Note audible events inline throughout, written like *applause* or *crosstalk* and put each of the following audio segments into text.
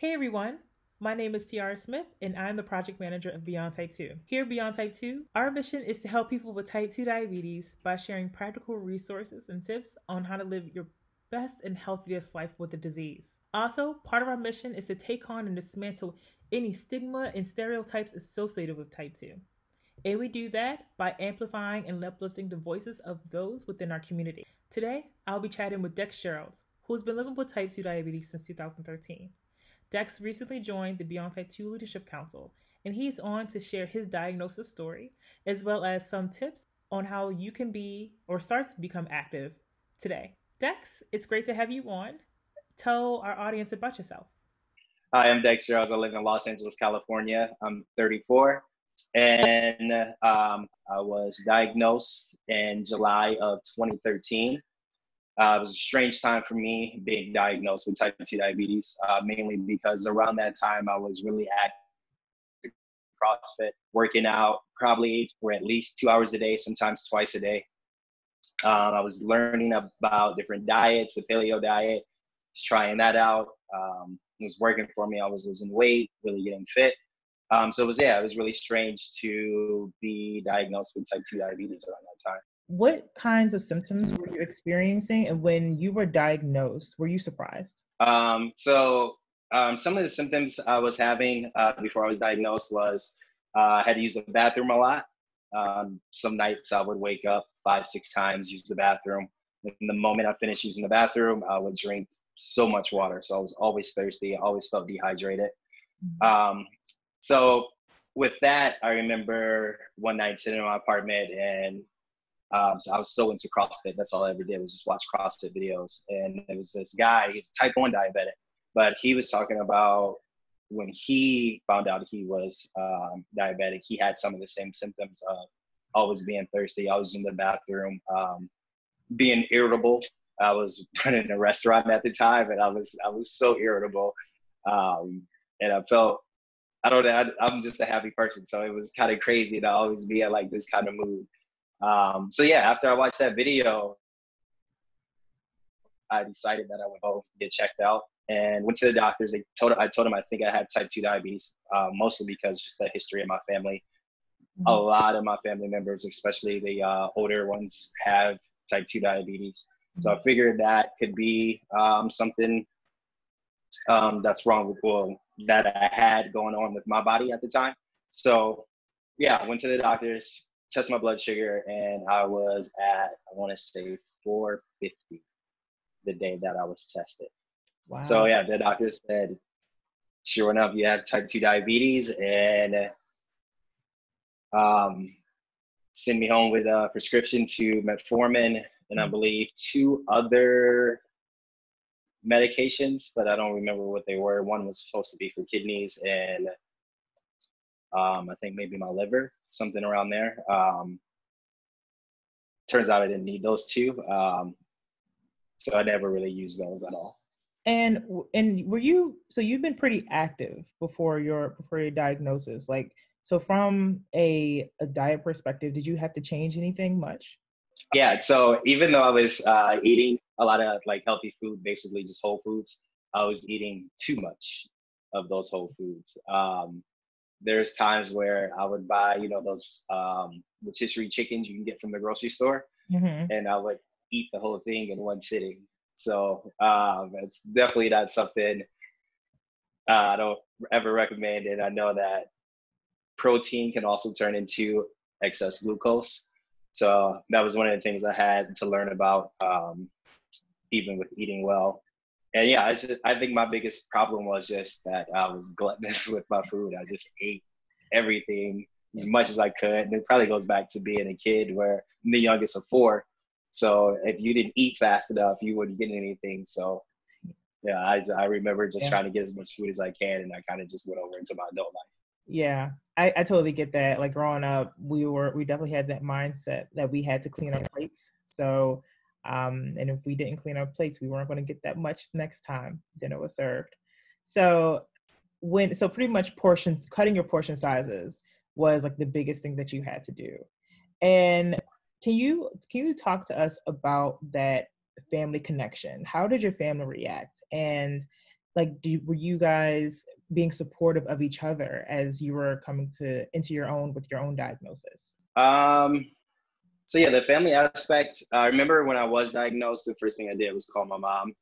Hey everyone, my name is T'ara Smith and I'm the project manager of Beyond Type 2. Here at Beyond Type 2, our mission is to help people with type 2 diabetes by sharing practical resources and tips on how to live your best and healthiest life with the disease. Also, part of our mission is to take on and dismantle any stigma and stereotypes associated with type 2. And we do that by amplifying and uplifting the voices of those within our community. Today, I'll be chatting with Dex Gerald, who has been living with type 2 diabetes since 2013. Dex recently joined the Beyond Type 2 Leadership Council, and he's on to share his diagnosis story, as well as some tips on how you can be or start to become active today. Dex, it's great to have you on. Tell our audience about yourself. Hi, I'm Dex Gerald. I live in Los Angeles, California. I'm 34, and um, I was diagnosed in July of 2013 uh, it was a strange time for me being diagnosed with type 2 diabetes, uh, mainly because around that time I was really active CrossFit, working out probably for at least two hours a day, sometimes twice a day. Um, I was learning about different diets, the paleo diet, just trying that out. Um, it was working for me. I was losing weight, really getting fit. Um, so it was, yeah, it was really strange to be diagnosed with type 2 diabetes around that time what kinds of symptoms were you experiencing and when you were diagnosed were you surprised? Um, so um, some of the symptoms i was having uh, before i was diagnosed was uh, i had to use the bathroom a lot. Um, some nights i would wake up five six times use the bathroom. And the moment i finished using the bathroom i would drink so much water. So i was always thirsty. I always felt dehydrated. Mm-hmm. Um, so with that i remember one night sitting in my apartment and um, so I was so into CrossFit. That's all I ever did was just watch CrossFit videos. And it was this guy, he's type 1 diabetic, but he was talking about when he found out he was um, diabetic, he had some of the same symptoms of always being thirsty, always in the bathroom, um, being irritable. I was *laughs* running a restaurant at the time, and I was I was so irritable, um, and I felt I don't know I, am just a happy person, so it was kind of crazy to always be in like this kind of mood. Um, so yeah, after I watched that video, I decided that I would go get checked out and went to the doctors. They told I told them I think I had type two diabetes, uh, mostly because just the history of my family. Mm-hmm. A lot of my family members, especially the uh, older ones, have type two diabetes. Mm-hmm. So I figured that could be um, something um, that's wrong with well that I had going on with my body at the time. So yeah, I went to the doctors, test my blood sugar, and I was at I want to say 450 the day that I was tested. Wow. So yeah, the doctor said, sure enough, you have type two diabetes, and um, send me home with a prescription to metformin and I mm. believe two other medications, but I don't remember what they were. One was supposed to be for kidneys, and um, I think maybe my liver, something around there. Um, turns out I didn't need those two, um, so I never really used those at all. And and were you so you've been pretty active before your before your diagnosis, like so from a a diet perspective, did you have to change anything much? Yeah, so even though I was uh, eating a lot of like healthy food, basically just whole foods, I was eating too much of those whole foods. Um, there's times where I would buy, you know, those um, rotisserie chickens you can get from the grocery store, mm-hmm. and I would eat the whole thing in one sitting. So um, it's definitely not something uh, I don't ever recommend. And I know that protein can also turn into excess glucose. So that was one of the things I had to learn about, um, even with eating well and yeah, I just I think my biggest problem was just that I was gluttonous *laughs* with my food. I just ate everything as much as I could. And it probably goes back to being a kid where I'm the youngest of four. So if you didn't eat fast enough, you wouldn't get anything. So yeah, I I remember just yeah. trying to get as much food as I can, and I kind of just went over into my adult life. Yeah, I, I totally get that. Like growing up, we were we definitely had that mindset that we had to clean our plates. So um, and if we didn't clean our plates, we weren't going to get that much next time dinner was served. So when so pretty much portions cutting your portion sizes was like the biggest thing that you had to do. And can you can you talk to us about that family connection? How did your family react? And like do were you guys being supportive of each other as you were coming to into your own with your own diagnosis um so yeah the family aspect i remember when i was diagnosed the first thing i did was call my mom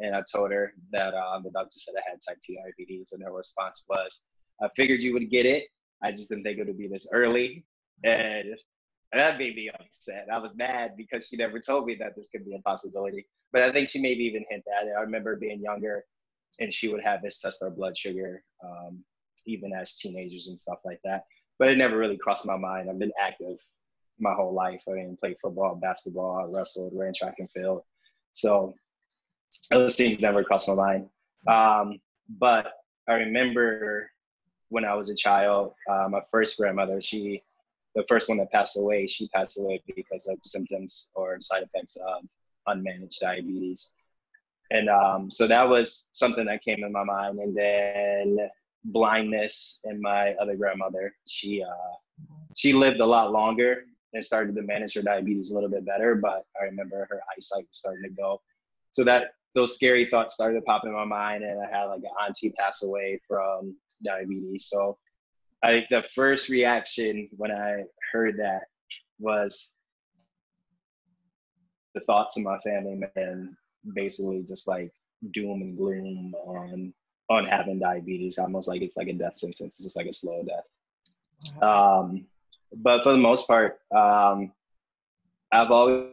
and i told her that uh, the doctor said i had type 2 diabetes and her response was i figured you would get it i just didn't think it would be this early and and that made me upset. I was mad because she never told me that this could be a possibility. But I think she maybe even hint at it. I remember being younger and she would have us test our blood sugar, um, even as teenagers and stuff like that. But it never really crossed my mind. I've been active my whole life. I mean, played football, basketball, I wrestled, ran track and field. So those things never crossed my mind. Um, but I remember when I was a child, uh, my first grandmother, she the first one that passed away, she passed away because of symptoms or side effects of unmanaged diabetes. And um, so that was something that came in my mind. And then blindness and my other grandmother, she uh, she lived a lot longer and started to manage her diabetes a little bit better. But I remember her eyesight was starting to go. So that those scary thoughts started to pop in my mind. And I had like an auntie pass away from diabetes. So I think the first reaction when I heard that was the thoughts of my family and basically just like doom and gloom on on having diabetes, almost like it's like a death sentence, it's just like a slow death. Um, but for the most part, um, I've always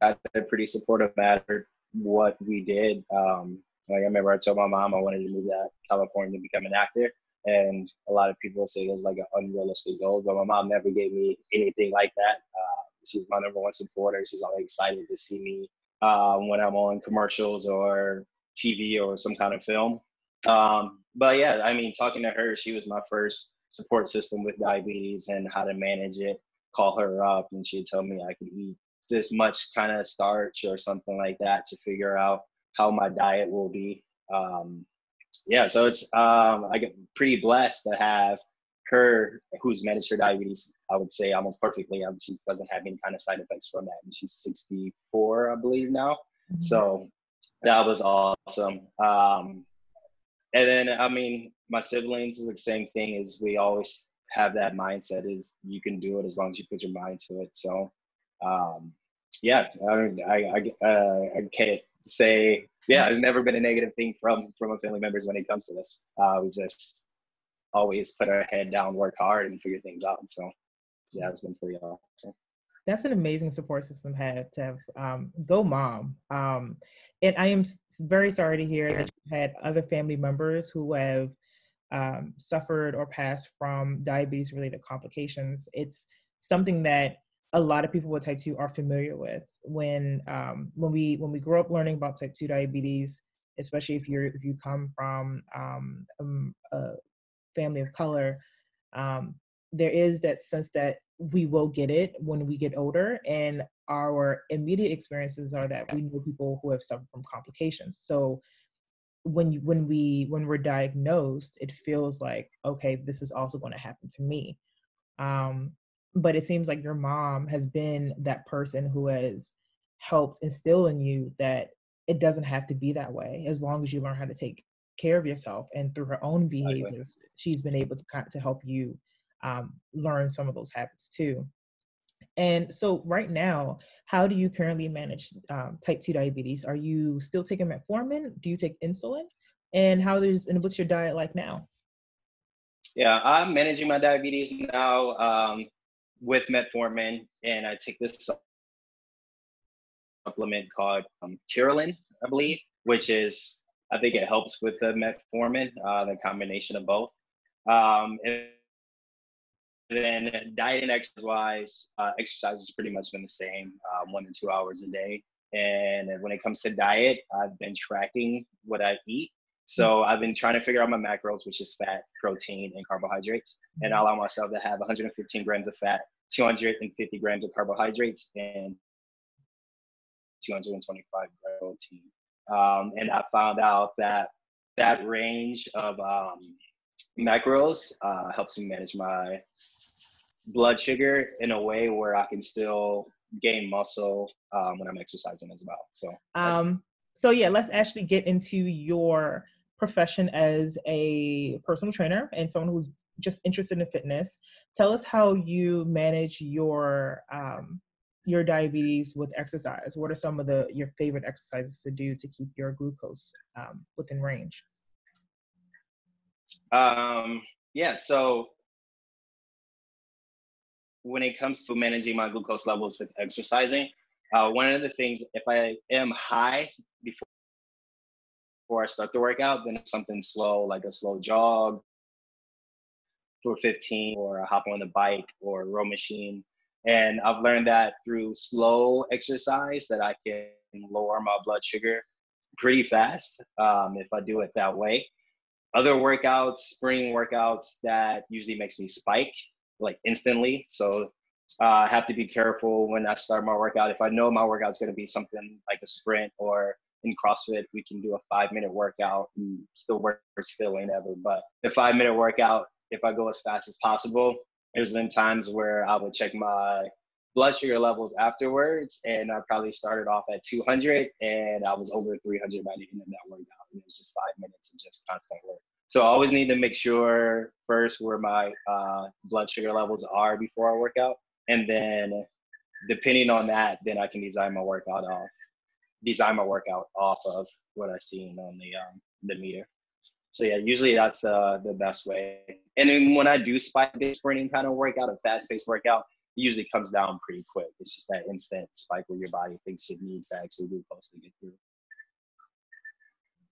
had a pretty supportive matter what we did. Um, like I remember I told my mom I wanted to move to California to become an actor. And a lot of people say there's like an unrealistic goal, but my mom never gave me anything like that. Uh, she's my number one supporter. She's always excited to see me um, when I'm on commercials or TV or some kind of film. Um, but yeah, I mean, talking to her, she was my first support system with diabetes and how to manage it. Call her up, and she'd tell me I could eat this much kind of starch or something like that to figure out how my diet will be. Um, yeah, so it's um, I get pretty blessed to have her, who's managed her diabetes, I would say almost perfectly. She doesn't have any kind of side effects from that, and she's 64, I believe now. Mm-hmm. So that was awesome. Um, and then I mean, my siblings is the same thing. Is we always have that mindset is you can do it as long as you put your mind to it. So um, yeah, I mean, I I, uh, I can't say yeah, there's never been a negative thing from from a family members when it comes to this. Uh, we just always put our head down, work hard, and figure things out. So, yeah, it's been pretty awesome. That's an amazing support system had to have. Um, go mom. Um, and I am very sorry to hear that you had other family members who have um, suffered or passed from diabetes related complications. It's something that a lot of people with type 2 are familiar with when um, when we when we grow up learning about type 2 diabetes especially if you're if you come from um, um, a family of color um, there is that sense that we will get it when we get older and our immediate experiences are that we know people who have suffered from complications so when you when we when we're diagnosed it feels like okay this is also going to happen to me. Um, but it seems like your mom has been that person who has helped instill in you that it doesn't have to be that way as long as you learn how to take care of yourself and through her own behaviors she's been able to to help you um, learn some of those habits too and so right now how do you currently manage um, type 2 diabetes? Are you still taking metformin? Do you take insulin? And how does and what's your diet like now? Yeah i'm managing my diabetes now um, with metformin, and I take this supplement called um, I believe, which is I think it helps with the metformin, uh, the combination of both. Um, then diet and exercise uh, exercise has pretty much been the same, uh, one to two hours a day. And when it comes to diet, I've been tracking what I eat. So I've been trying to figure out my macros, which is fat, protein, and carbohydrates, and I allow myself to have 115 grams of fat, 250 grams of carbohydrates, and 225 grams of protein. Um, and I found out that that range of um, macros uh, helps me manage my blood sugar in a way where I can still gain muscle um, when I'm exercising as well. So um, So yeah, let's actually get into your profession as a personal trainer and someone who's just interested in fitness. Tell us how you manage your um, your diabetes with exercise. What are some of the your favorite exercises to do to keep your glucose um, within range? Um, yeah, so when it comes to managing my glucose levels with exercising, uh, one of the things, if I am high before, before I start the workout, then something slow, like a slow jog for 15 or a hop on the bike or row machine. And I've learned that through slow exercise that I can lower my blood sugar pretty fast um, if I do it that way. Other workouts, spring workouts, that usually makes me spike like instantly. So uh, I have to be careful when I start my workout. If I know my workout's going to be something like a sprint or in CrossFit, we can do a five minute workout and still work worst feeling ever. But the five minute workout, if I go as fast as possible, there's been times where I would check my blood sugar levels afterwards, and I probably started off at 200, and I was over 300 by the end of that workout. And it was just five minutes of just constant work. So I always need to make sure first where my uh, blood sugar levels are before I work out, and then depending on that, then I can design my workout off, design my workout off of what I see on the um, the meter. So yeah, usually that's uh, the best way. And then when I do spike based sprinting kind of workout, a fast paced workout, it usually comes down pretty quick. It's just that instant spike where your body thinks it needs to actually glucose to get through.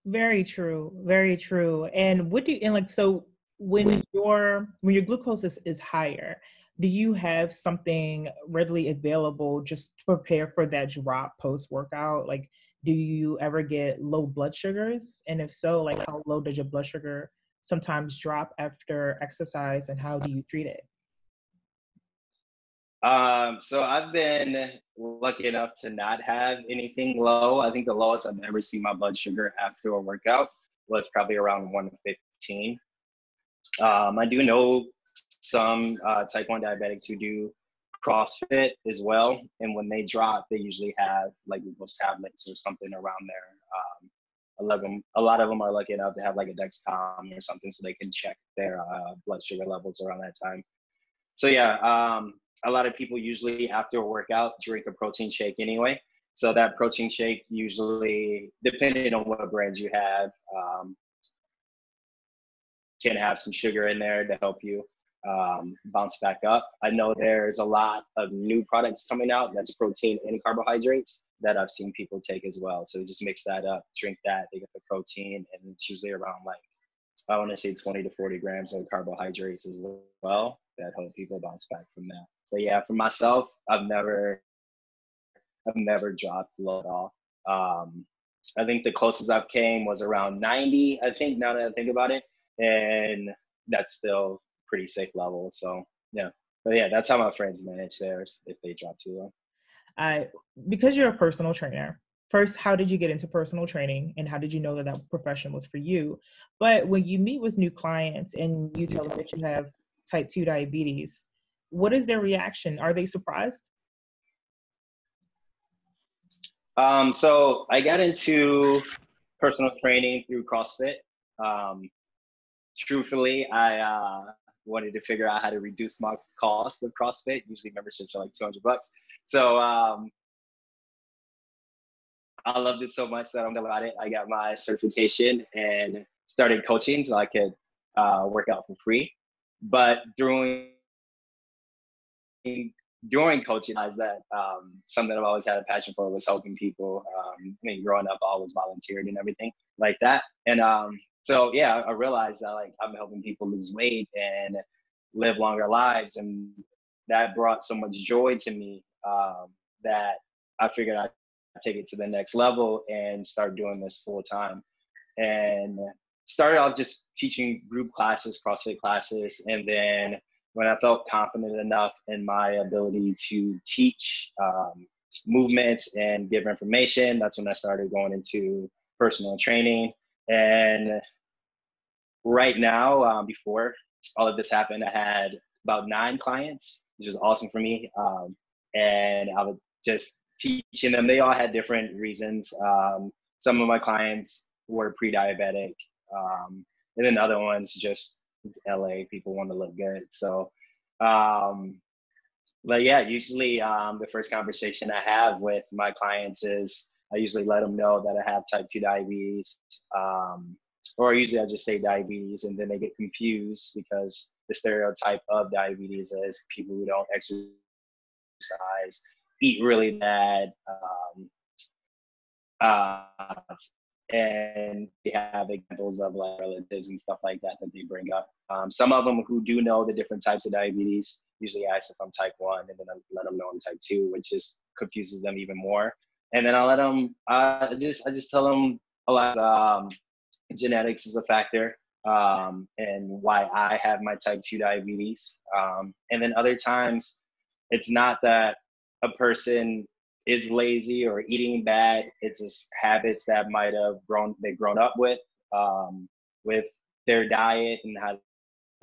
Very true. Very true. And what do you and like so when your when your glucose is, is higher, do you have something readily available just to prepare for that drop post workout? Like do you ever get low blood sugars? And if so, like how low does your blood sugar sometimes drop after exercise and how do you treat it? Um, so I've been lucky enough to not have anything low. I think the lowest I've ever seen my blood sugar after a workout was probably around 115. Um, I do know some uh, type 1 diabetics who do CrossFit as well. And when they drop, they usually have like glucose tablets or something around there. Um, a lot of them, a lot of them are lucky enough to have like a Dexcom or something so they can check their uh, blood sugar levels around that time. So yeah, um, a lot of people usually after a workout drink a protein shake anyway. So that protein shake usually, depending on what brands you have, um, can have some sugar in there to help you um, bounce back up. I know there's a lot of new products coming out that's protein and carbohydrates that I've seen people take as well. So just mix that up, drink that, they get the protein, and it's usually around like I want to say 20 to 40 grams of carbohydrates as well that help people bounce back from that. But yeah, for myself, I've never, I've never dropped low at all. Um, I think the closest I've came was around 90. I think now that I think about it, and that's still pretty sick level. So yeah, but yeah, that's how my friends manage theirs if they drop too low. I because you're a personal trainer. First, how did you get into personal training, and how did you know that that profession was for you? But when you meet with new clients and you tell them that you have type two diabetes, what is their reaction? Are they surprised? Um, so I got into personal training through CrossFit. Um, truthfully, I uh, wanted to figure out how to reduce my cost of CrossFit. Usually memberships are like 200 bucks. So um, I loved it so much that I'm about it. I got my certification and started coaching so I could uh, work out for free. But during during coaching, I realized that um, something I've always had a passion for was helping people. Um, I mean, growing up, I always volunteered and everything like that. And um, so yeah, I realized that like I'm helping people lose weight and live longer lives, and that brought so much joy to me um, that I figured I'd take it to the next level and start doing this full time. And started off just teaching group classes, CrossFit classes, and then when I felt confident enough in my ability to teach um, movements and give information, that's when I started going into personal training. And right now, um, before all of this happened, I had about nine clients, which was awesome for me. Um, and I was just teaching them. They all had different reasons. Um, some of my clients were pre-diabetic, um, and then other ones just LA people want to look good. So, um, but yeah, usually um, the first conversation I have with my clients is I usually let them know that I have type 2 diabetes. Um, or usually I just say diabetes and then they get confused because the stereotype of diabetes is people who don't exercise, eat really bad, um, uh, and they have examples of like relatives and stuff like that that they bring up. Um, some of them who do know the different types of diabetes usually ask if I'm type one, and then I let them know I'm type two, which just confuses them even more. And then I let them, uh, just I just tell them a lot. Um, genetics is a factor, um, and why I have my type two diabetes. Um, and then other times, it's not that a person is lazy or eating bad. It's just habits that might have grown they've grown up with um, with their diet and how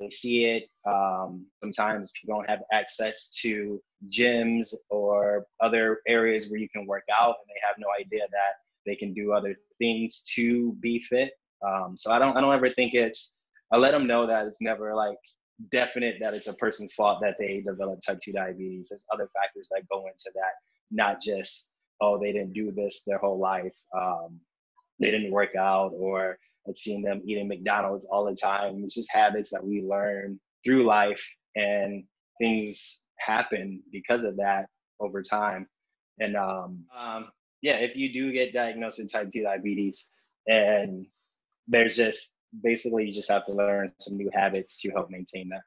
they see it. Um, sometimes people don't have access to gyms or other areas where you can work out, and they have no idea that they can do other things to be fit. Um, so I don't I don't ever think it's I let them know that it's never like definite that it's a person's fault that they develop type 2 diabetes. There's other factors that go into that, not just, oh, they didn't do this their whole life. Um, they didn't work out or I've seen them eating McDonald's all the time. It's just habits that we learn through life and things happen because of that over time. And um, um, yeah, if you do get diagnosed with type 2 diabetes and there's just basically you just have to learn some new habits to help maintain that.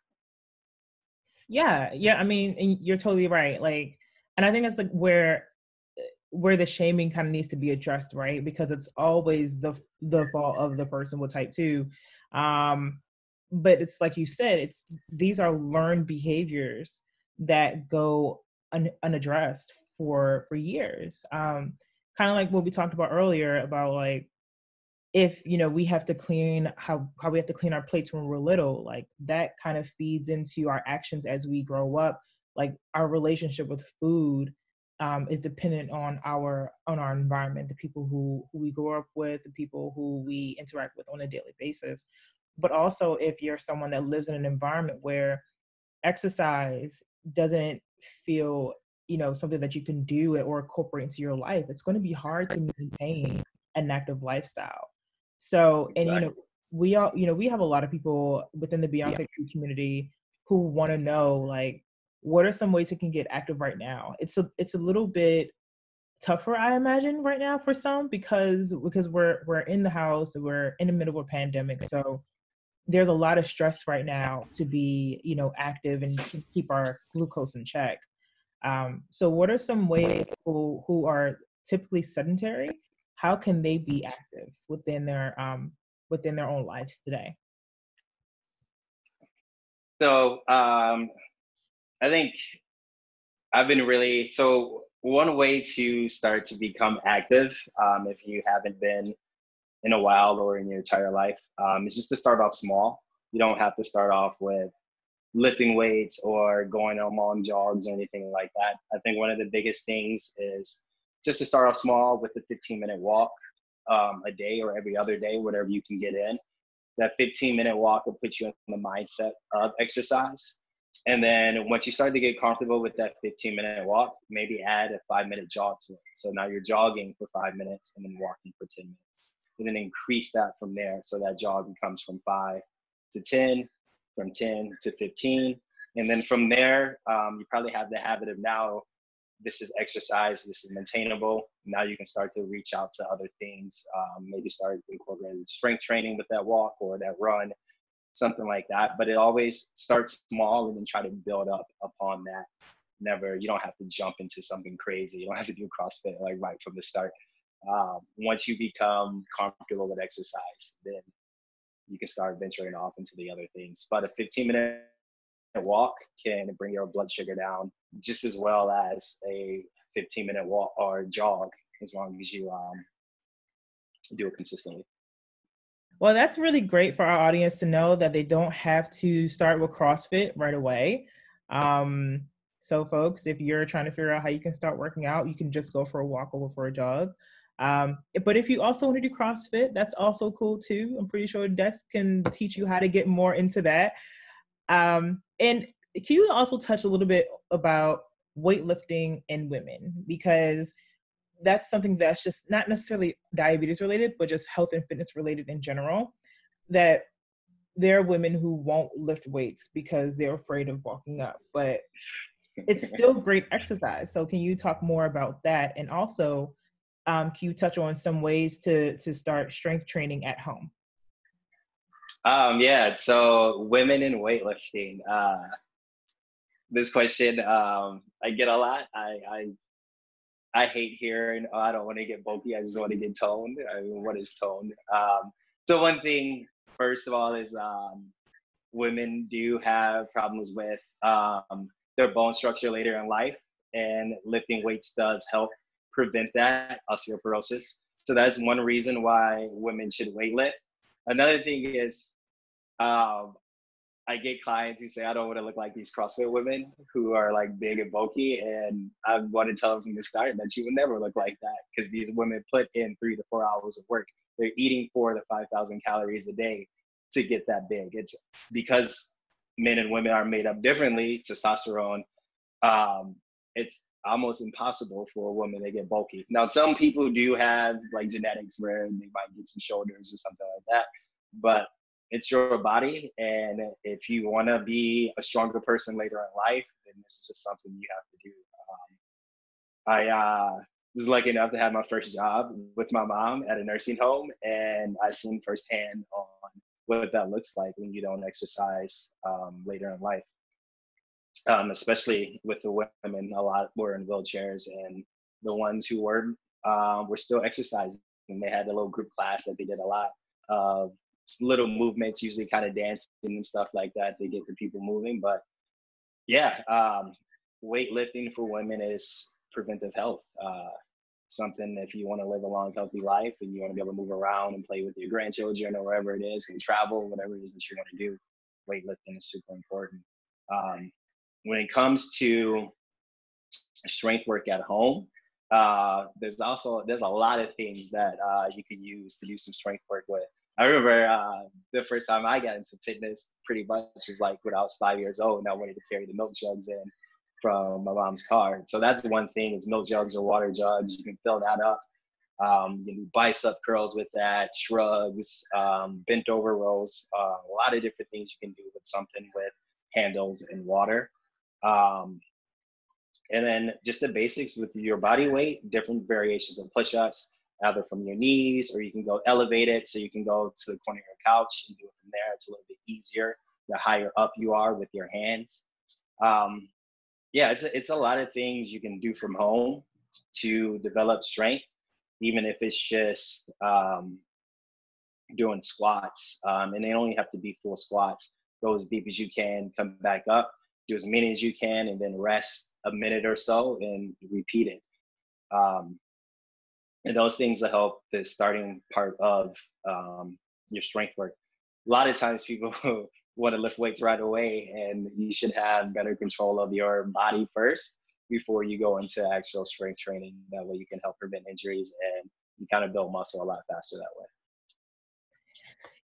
Yeah, yeah. I mean, you're totally right. Like, and I think that's like where where the shaming kind of needs to be addressed, right? Because it's always the the fault of the person with type two. Um, but it's like you said, it's these are learned behaviors that go un, unaddressed for for years. Um, kind of like what we talked about earlier about like if you know we have to clean how how we have to clean our plates when we're little like that kind of feeds into our actions as we grow up. Like our relationship with food um, is dependent on our on our environment the people who, who we grow up with the people who we interact with on a daily basis. But also if you're someone that lives in an environment where exercise doesn't feel you know something that you can do it or incorporate into your life it's going to be hard to maintain an active lifestyle so, and you know, we all, you know, we have a lot of people within the Beyonce yeah. community who want to know like what are some ways they can get active right now. It's a it's a little bit tougher I imagine right now for some because because we're we're in the house, we're in the middle of a pandemic. So there's a lot of stress right now to be, you know, active and keep our glucose in check. Um, so what are some ways who who are typically sedentary how can they be active within their um, within their own lives today? So um, I think I've been really so one way to start to become active um, if you haven't been in a while or in your entire life um, is just to start off small. You don't have to start off with lifting weights or going on long jogs or anything like that. I think one of the biggest things is just to start off small with a 15 minute walk um, a day or every other day, whatever you can get in. That 15 minute walk will put you in the mindset of exercise. And then once you start to get comfortable with that 15 minute walk, maybe add a five minute jog to it. So now you're jogging for five minutes and then walking for 10 minutes. And then increase that from there. So that jog becomes from five to 10, from 10 to 15. And then from there, um, you probably have the habit of now this is exercise, this is maintainable. Now you can start to reach out to other things. Um, maybe start incorporating strength training with that walk or that run, something like that. But it always starts small and then try to build up upon that. Never, you don't have to jump into something crazy. You don't have to do CrossFit like right from the start. Um, once you become comfortable with exercise, then you can start venturing off into the other things. But a 15 minute walk can bring your blood sugar down just as well as a 15 minute walk or jog as long as you um, do it consistently. Well, that's really great for our audience to know that they don't have to start with CrossFit right away. Um, so, folks, if you're trying to figure out how you can start working out, you can just go for a walk over for a jog. Um, but if you also want to do CrossFit, that's also cool too. I'm pretty sure Dex can teach you how to get more into that. Um, and can you also touch a little bit about weightlifting in women? Because that's something that's just not necessarily diabetes related, but just health and fitness related in general. That there are women who won't lift weights because they're afraid of walking up, but it's *laughs* still great exercise. So, can you talk more about that? And also, um, can you touch on some ways to to start strength training at home? Um, yeah. So, women in weightlifting. Uh, this question um, I get a lot. I, I I hate hearing, oh, I don't want to get bulky. I just want to get toned. I mean, what is toned? Um, so one thing, first of all, is um, women do have problems with um, their bone structure later in life, and lifting weights does help prevent that osteoporosis. So that's one reason why women should weight lift. Another thing is um, I get clients who say, I don't want to look like these CrossFit women who are like big and bulky. And I want to tell them from the start that you would never look like that because these women put in three to four hours of work. They're eating four to 5,000 calories a day to get that big. It's because men and women are made up differently, testosterone. Um, it's almost impossible for a woman to get bulky. Now, some people do have like genetics where they might get some shoulders or something like that. But it's your body and if you want to be a stronger person later in life then this is just something you have to do. Um, i uh, was lucky enough to have my first job with my mom at a nursing home and i seen firsthand on what that looks like when you don't exercise um, later in life. Um, especially with the women a lot were in wheelchairs and the ones who were um, were still exercising. And they had a little group class that they did a lot of little movements, usually kind of dancing and stuff like that to get the people moving. But yeah, um, weightlifting for women is preventive health. Uh, something if you want to live a long, healthy life and you want to be able to move around and play with your grandchildren or wherever it is, and travel, whatever it is that you want to do, weightlifting is super important. Um, when it comes to strength work at home, uh, there's also there's a lot of things that uh, you can use to do some strength work with. I remember uh, the first time I got into fitness pretty much was like when I was five years old and I wanted to carry the milk jugs in from my mom's car. So that's one thing is milk jugs or water jugs. You can fill that up. Um, you can do bicep curls with that, shrugs, um, bent over rows, uh, a lot of different things you can do with something with handles and water. Um, and then just the basics with your body weight, different variations of push-ups, either from your knees or you can go elevate it so you can go to the corner of your couch and do it from there. It's a little bit easier the higher up you are with your hands. Um, yeah, it's a, it's a lot of things you can do from home to develop strength, even if it's just um, doing squats. Um, and they only have to be full squats. Go as deep as you can, come back up, do as many as you can, and then rest a minute or so and repeat it. Um, and those things that help the starting part of um, your strength work. A lot of times people *laughs* want to lift weights right away, and you should have better control of your body first before you go into actual strength training. That way, you can help prevent injuries and you kind of build muscle a lot faster that way.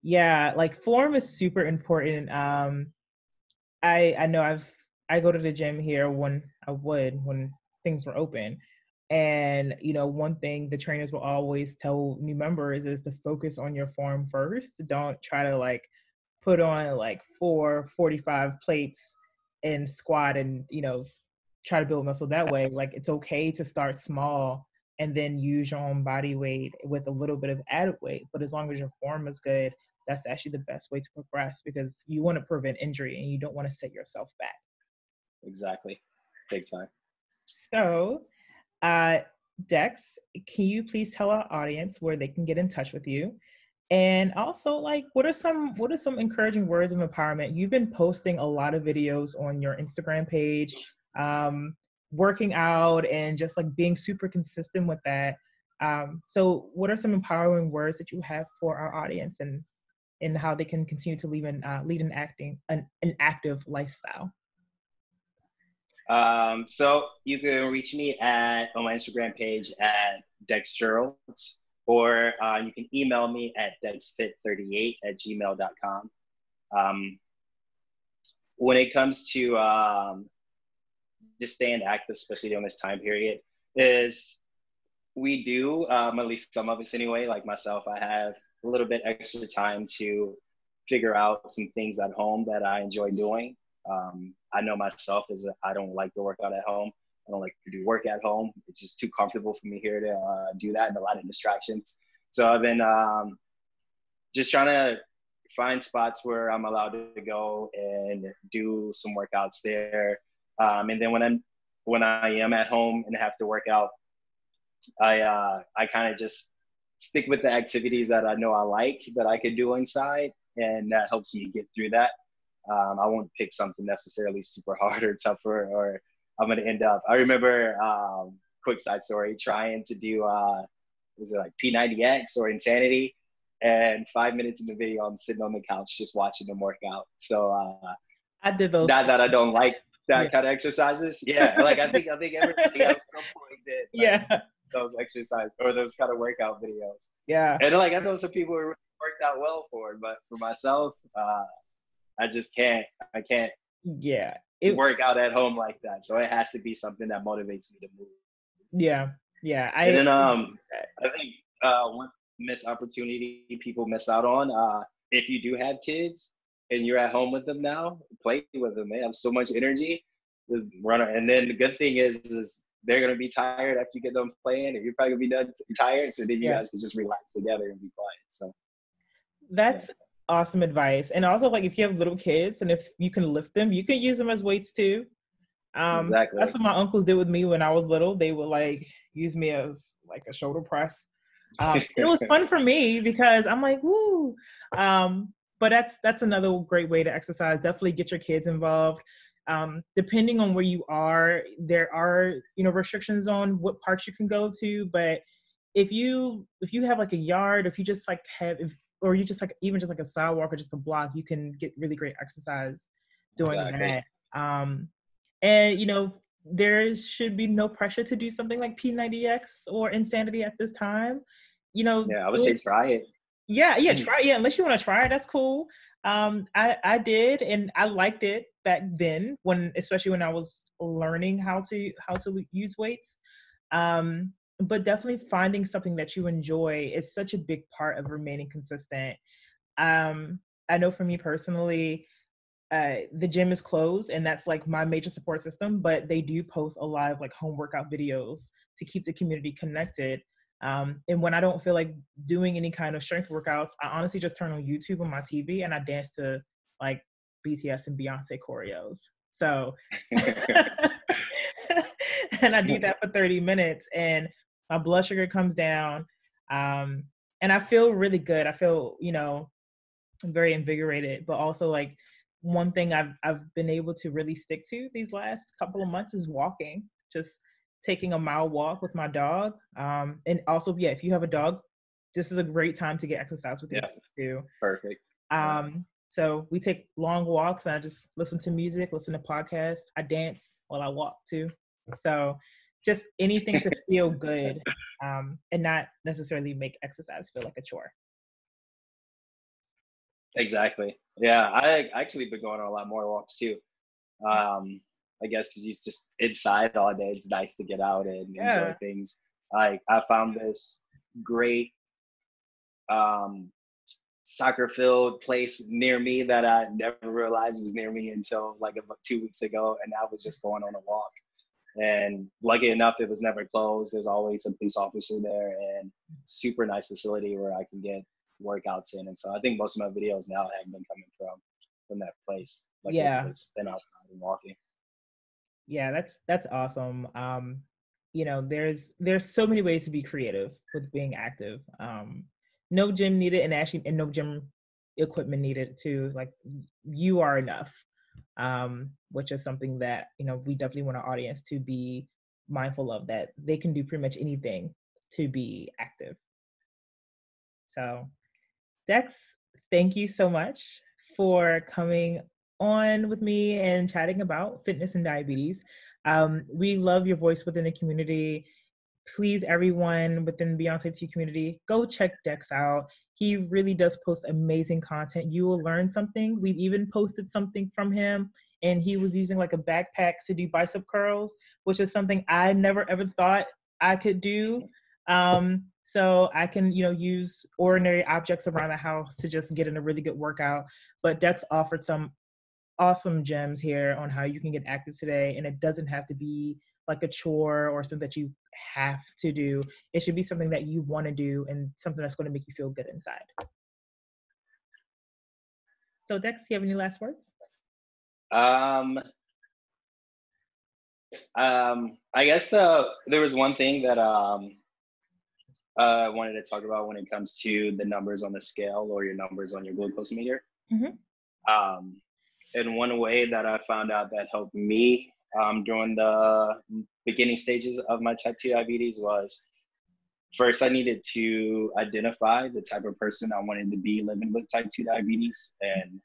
Yeah, like form is super important. Um, I I know I've I go to the gym here when I would when things were open, and you know, one thing the trainers will always tell new members is to focus on your form first. Don't try to like put on like four 45 plates and squat and you know try to build muscle that way. Like it's okay to start small and then use your own body weight with a little bit of added weight. But as long as your form is good, that's actually the best way to progress because you want to prevent injury and you don't want to set yourself back. Exactly. Big time. So uh, Dex, can you please tell our audience where they can get in touch with you? And also, like, what are some what are some encouraging words of empowerment? You've been posting a lot of videos on your Instagram page, um, working out and just like being super consistent with that. Um, so, what are some empowering words that you have for our audience and and how they can continue to lead an uh, lead an acting an, an active lifestyle? Um, so you can reach me at on my Instagram page at Dex Dexgeralds, or uh, you can email me at dexfit38 at gmail.com. Um, when it comes to um, just staying active, especially during this time period, is we do, um, at least some of us anyway, like myself, I have a little bit extra time to figure out some things at home that I enjoy doing. Um, I know myself is I don't like to work out at home. I don't like to do work at home. It's just too comfortable for me here to uh, do that and a lot of distractions. So I've been um, just trying to find spots where I'm allowed to go and do some workouts there. Um, and then when I'm when I am at home and have to work out, I uh, I kind of just stick with the activities that I know I like that I could do inside, and that helps me get through that. Um, I won't pick something necessarily super hard or tougher, or I'm gonna end up. I remember, um, quick side story, trying to do uh, was it like P90X or Insanity, and five minutes in the video, I'm sitting on the couch just watching them work out. So uh, I did those. Not that I don't like that yeah. kind of exercises. Yeah, like I think I think everybody at some point did. Like, yeah. Those exercise or those kind of workout videos. Yeah. And like I know some people who worked out well for it, but for myself, uh, I just can't. I can't. Yeah. It, work out at home like that. So it has to be something that motivates me to move. Yeah. Yeah. I, and then um, I think uh, one missed opportunity people miss out on. Uh, if you do have kids and you're at home with them now, play with them. They have so much energy. Just run. And then the good thing is, is they're gonna be tired after you get them playing, and you're probably gonna be done tired. So then you yeah. guys can just relax together and be quiet. So that's awesome advice. And also, like, if you have little kids and if you can lift them, you can use them as weights too. Um, exactly. That's what my uncles did with me when I was little. They would like use me as like a shoulder press. Um, it was fun for me because I'm like, woo. Um, but that's that's another great way to exercise. Definitely get your kids involved. Um, depending on where you are, there are you know restrictions on what parks you can go to. But if you if you have like a yard, if you just like have if or you just like even just like a sidewalk or just a block, you can get really great exercise doing exactly. that. Um, and you know, there should be no pressure to do something like P90X or Insanity at this time. You know, yeah, I would say try it. Yeah, yeah, try yeah. Unless you want to try it, that's cool. Um, I I did, and I liked it back then when, especially when I was learning how to how to use weights. Um, but definitely finding something that you enjoy is such a big part of remaining consistent. Um, I know for me personally, uh, the gym is closed and that's like my major support system, but they do post a lot of like home workout videos to keep the community connected. Um, and when I don't feel like doing any kind of strength workouts, I honestly just turn on YouTube on my TV and I dance to like BTS and Beyonce choreos. So, *laughs* *laughs* and I do that for 30 minutes and my blood sugar comes down um, and i feel really good. I feel you know very invigorated but also like one thing i've i've been able to really stick to these last couple of months is walking just taking a mile walk with my dog um, and also yeah if you have a dog this is a great time to get exercise with yeah. too. Perfect. Um, so we take long walks and i just listen to music listen to podcasts. I dance while i walk too. So just anything to *laughs* feel good um, and not necessarily make exercise feel like a chore. Exactly. Yeah, I actually been going on a lot more walks too. Um, I guess because you just inside all day. It's nice to get out and yeah. enjoy things. I I found this great um, soccer field place near me that I never realized was near me until like about two weeks ago, and I was just going on a walk. And lucky enough, it was never closed. There's always a police officer there, and super nice facility where I can get workouts in. And so I think most of my videos now have been coming from from that place. Like yeah, it's been outside and walking. Yeah, that's that's awesome. Um, you know, there's there's so many ways to be creative with being active. Um, no gym needed, and actually, and no gym equipment needed too. Like you are enough um, which is something that you know we definitely want our audience to be mindful of that they can do pretty much anything to be active. So, Dex, thank you so much for coming on with me and chatting about fitness and diabetes. Um, we love your voice within the community. Please, everyone within Type 2 community, go check Dex out. He really does post amazing content. You will learn something. We've even posted something from him, and he was using like a backpack to do bicep curls, which is something I never ever thought I could do. Um, so I can, you know, use ordinary objects around the house to just get in a really good workout. But Dex offered some awesome gems here on how you can get active today, and it doesn't have to be like a chore or something that you have to do. It should be something that you want to do and something that's going to make you feel good inside. So, Dex, do you have any last words? Um, um, I guess the there was one thing that um uh, I wanted to talk about when it comes to the numbers on the scale or your numbers on your glucose meter. Mm-hmm. Um, and one way that I found out that helped me um, during the beginning stages of my type 2 diabetes was first I needed to identify the type of person I wanted to be living with type 2 diabetes. And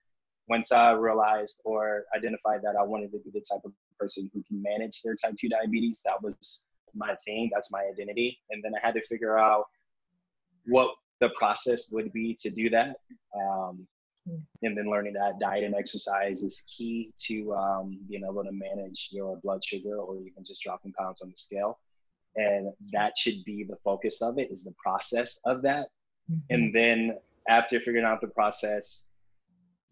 once I realized or identified that I wanted to be the type of person who can manage their type 2 diabetes, that was my thing. That's my identity. And then I had to figure out what the process would be to do that. Um. And then learning that diet and exercise is key to um, being able to manage your blood sugar or even just dropping pounds on the scale. And that should be the focus of it is the process of that. Mm-hmm. And then after figuring out the process,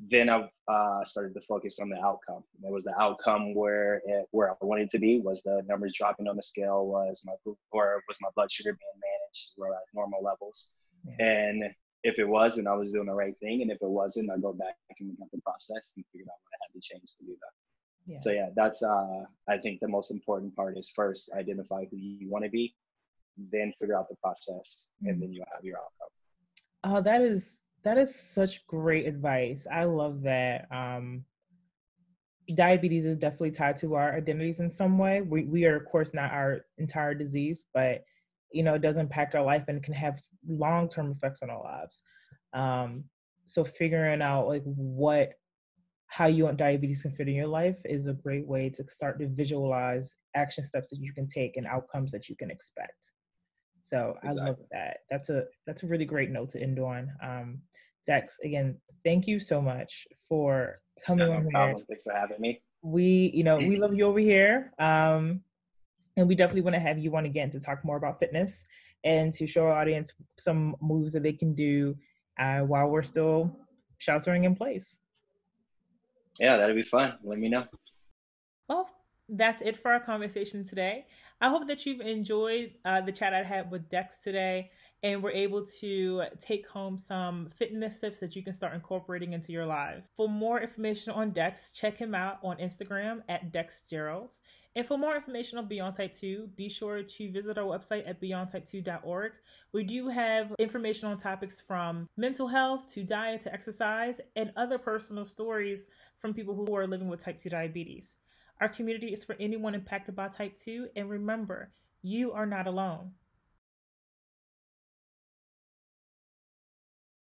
then I uh, started to focus on the outcome. That was the outcome where it, where I wanted to be. Was the numbers dropping on the scale? Was my or was my blood sugar being managed? Were at normal levels? Yeah. And if it was, then I was doing the right thing. And if it wasn't, I go back and look at the process and figure out what I had to change to do that. Yeah. So yeah, that's uh, I think the most important part is first identify who you want to be, then figure out the process, mm-hmm. and then you have your outcome. Oh, that is that is such great advice. I love that. Um, diabetes is definitely tied to our identities in some way. We we are of course not our entire disease, but you know it does impact our life and can have long term effects on our lives. Um, so figuring out like what how you want diabetes can fit in your life is a great way to start to visualize action steps that you can take and outcomes that you can expect. So exactly. I love that. That's a that's a really great note to end on. Um, Dex, again, thank you so much for coming no on problem. here. Thanks for having me. We, you know, we *clears throat* love you over here. Um, and we definitely want to have you on again to talk more about fitness and to show our audience some moves that they can do uh, while we're still sheltering in place. Yeah, that'd be fun. Let me know. Well, that's it for our conversation today. I hope that you've enjoyed uh, the chat I had with Dex today and we're able to take home some fitness tips that you can start incorporating into your lives. For more information on Dex, check him out on Instagram at DexGeralds. And for more information on Beyond Type 2, be sure to visit our website at beyondtype2.org. We do have information on topics from mental health to diet to exercise and other personal stories from people who are living with type 2 diabetes. Our community is for anyone impacted by type 2, and remember, you are not alone.